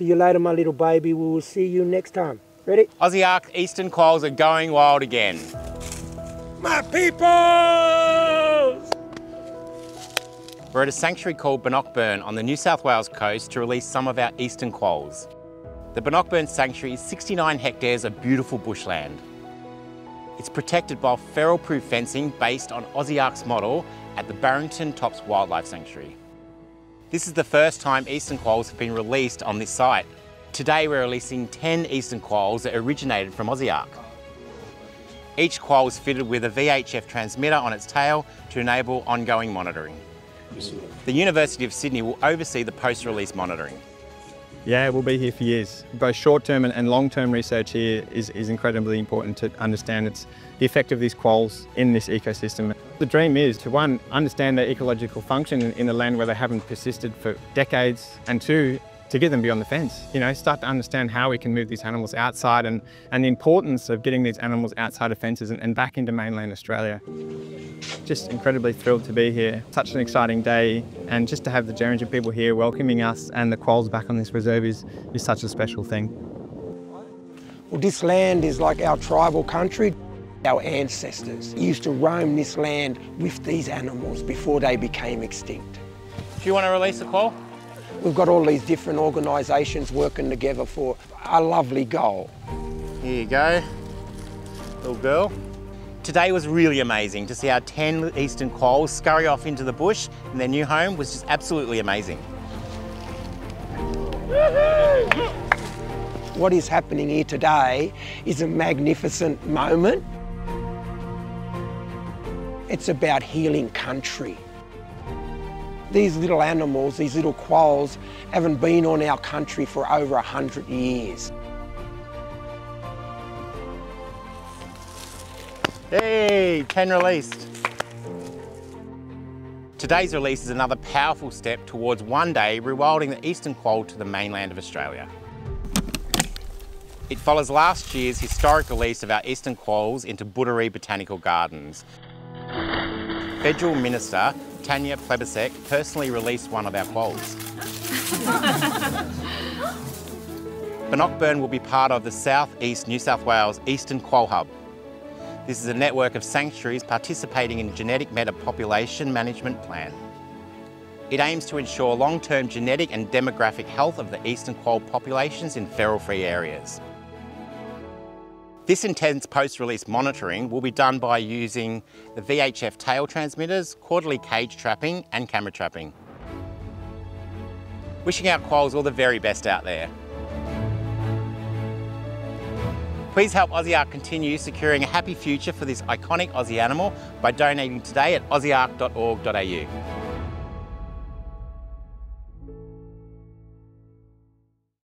See you later, my little baby. We will see you next time. Ready? Aussie Ark eastern quolls are going wild again. My people! We're at a sanctuary called Bannockburn on the New South Wales coast to release some of our eastern quolls. The Bannockburn Sanctuary is 69 hectares of beautiful bushland. It's protected by feral-proof fencing based on Aussie Ark's model at the Barrington Tops Wildlife Sanctuary. This is the first time eastern quolls have been released on this site. Today we're releasing 10 eastern quolls that originated from Aussie. Each quoll is fitted with a VHF transmitter on its tail to enable ongoing monitoring. The University of Sydney will oversee the post-release monitoring. Yeah, we'll be here for years. Both short-term and long-term research here is, is incredibly important to understand its, the effect of these quolls in this ecosystem. The dream is to one, understand their ecological function in, in a land where they haven't persisted for decades, and two, to get them beyond the fence. You know, start to understand how we can move these animals outside and, and the importance of getting these animals outside of fences and, and back into mainland Australia. Just incredibly thrilled to be here. Such an exciting day and just to have the Jerringa people here welcoming us and the quolls back on this reserve is, is such a special thing. Well, this land is like our tribal country. Our ancestors used to roam this land with these animals before they became extinct. Do you want to release a quoll? We've got all these different organisations working together for a lovely goal. Here you go, little girl. Today was really amazing to see our 10 eastern quolls scurry off into the bush and their new home was just absolutely amazing. What is happening here today is a magnificent moment. It's about healing country. These little animals, these little quolls, haven't been on our country for over a hundred years. Hey, 10 released. Today's release is another powerful step towards one day rewilding the eastern quoll to the mainland of Australia. It follows last year's historic release of our eastern quolls into Booderee Botanical Gardens. Federal Minister Tanya Plibersek personally released one of our quolls. Bannockburn will be part of the South East New South Wales Eastern Quoll Hub. This is a network of sanctuaries participating in Genetic Meta Population Management Plan. It aims to ensure long-term genetic and demographic health of the eastern quoll populations in feral-free areas. This intense post-release monitoring will be done by using the VHF tail transmitters, quarterly cage trapping and camera trapping. Wishing our quolls all the very best out there. Please help Aussie Ark continue securing a happy future for this iconic Aussie animal by donating today at aussieark.org.au.